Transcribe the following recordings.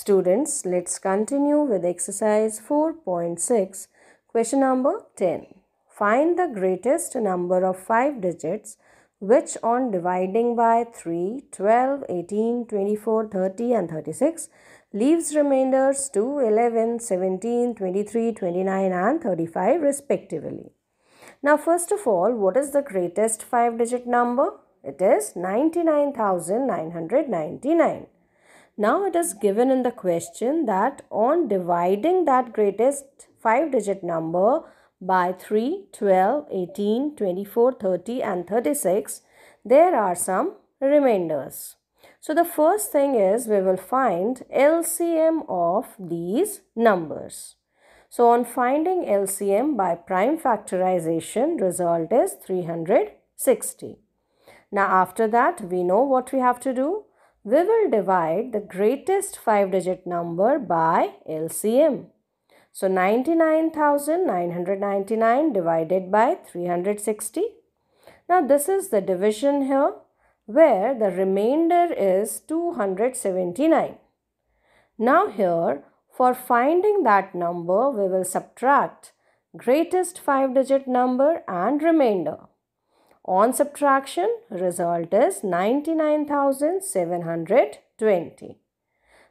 Students, let's continue with exercise 4.6, question number 10. Find the greatest number of 5 digits which on dividing by 3, 12, 18, 24, 30 and 36 leaves remainders 2, 11, 17, 23, 29 and 35 respectively. Now first of all, what is the greatest 5 digit number? It is 99,999. Now it is given in the question that on dividing that greatest 5 digit number by 3, 12, 18, 24, 30 and 36, there are some remainders. So the first thing is we will find LCM of these numbers. So on finding LCM by prime factorization, result is 360. Now after that, we know what we have to do. We will divide the greatest 5 digit number by LCM. So 99,999 divided by 360. Now this is the division here where the remainder is 279. Now here for finding that number we will subtract greatest 5 digit number and remainder. On subtraction result is 99,720.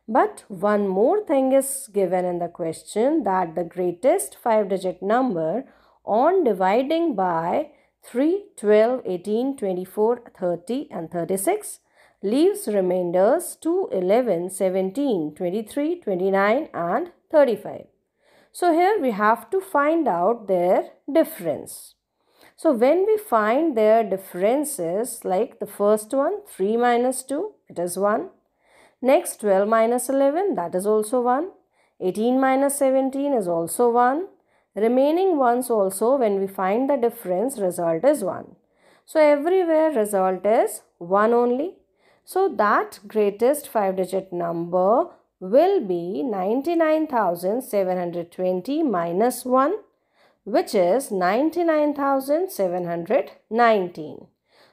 But one more thing is given in the question that the greatest 5 digit number on dividing by 3, 12, 18, 24, 30 and 36 leaves remainders 2, 11, 17, 23, 29 and 35. So here we have to find out their difference. So when we find their differences like the first one 3 minus 2 it is 1 Next 12 minus 11 that is also 1. 18 minus 17 is also 1. Remaining ones also when we find the difference result is 1. So everywhere result is 1 only. So that greatest 5 digit number will be 99,720 minus 1 which is 99,719.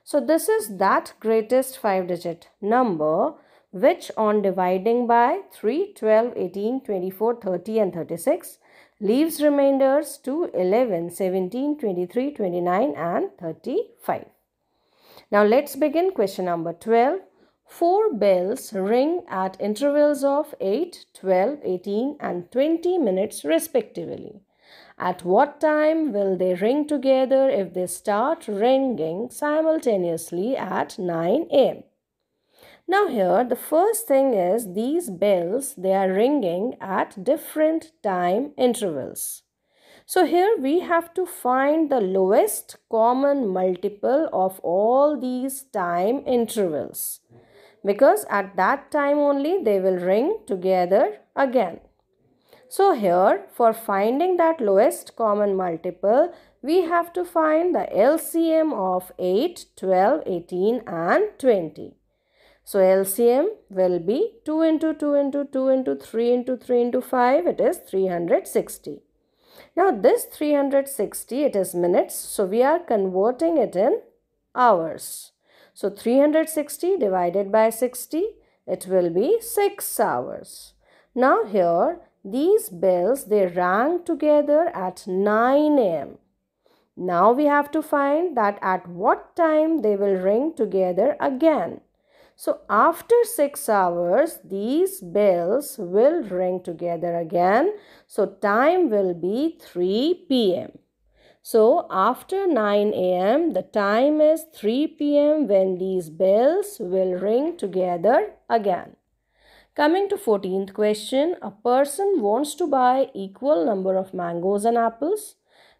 So this is that greatest 5 digit number which on dividing by 3, 12, 18, 24, 30 and 36 leaves remainders to 11, 17, 23, 29 and 35. Now let's begin question number 12. Four bells ring at intervals of 8, 12, 18 and 20 minutes respectively. At what time will they ring together if they start ringing simultaneously at 9 am? Now here the first thing is these bells they are ringing at different time intervals. So here we have to find the lowest common multiple of all these time intervals because at that time only they will ring together again. So here for finding that lowest common multiple we have to find the LCM of 8, 12, 18 and 20. So LCM will be 2 into 2 into 2 into 3 into 3 into 5. It is 360. Now this 360 it is minutes. So we are converting it in hours. So 360 divided by 60 it will be 6 hours. Now here these bells they rang together at 9 am. Now we have to find that at what time they will ring together again. So after 6 hours, these bells will ring together again. So time will be 3 p.m. So after 9 a.m., the time is 3 p.m. when these bells will ring together again. Coming to 14th question, a person wants to buy equal number of mangoes and apples.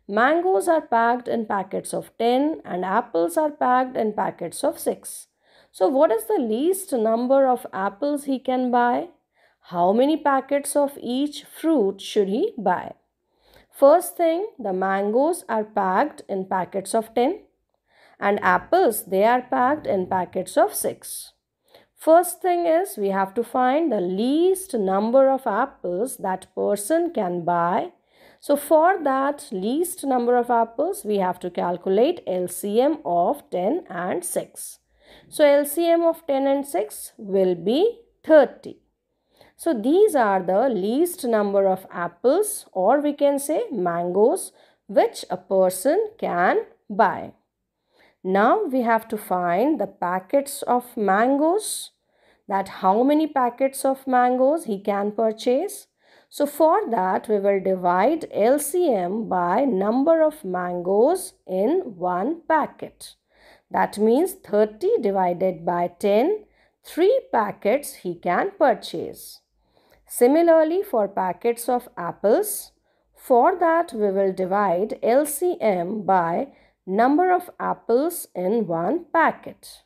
Mangoes are packed in packets of 10 and apples are packed in packets of 6. So what is the least number of apples he can buy? How many packets of each fruit should he buy? First thing, the mangoes are packed in packets of 10 and apples they are packed in packets of 6. First thing is we have to find the least number of apples that person can buy. So for that least number of apples we have to calculate LCM of 10 and 6. So LCM of 10 and 6 will be 30. So these are the least number of apples or we can say mangoes which a person can buy. Now we have to find the packets of mangoes that how many packets of mangoes he can purchase. So for that we will divide LCM by number of mangoes in one packet. That means 30 divided by 10, 3 packets he can purchase. Similarly for packets of apples, for that we will divide LCM by number of apples in one packet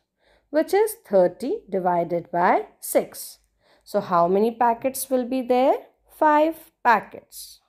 which is 30 divided by 6. So how many packets will be there? 5 packets.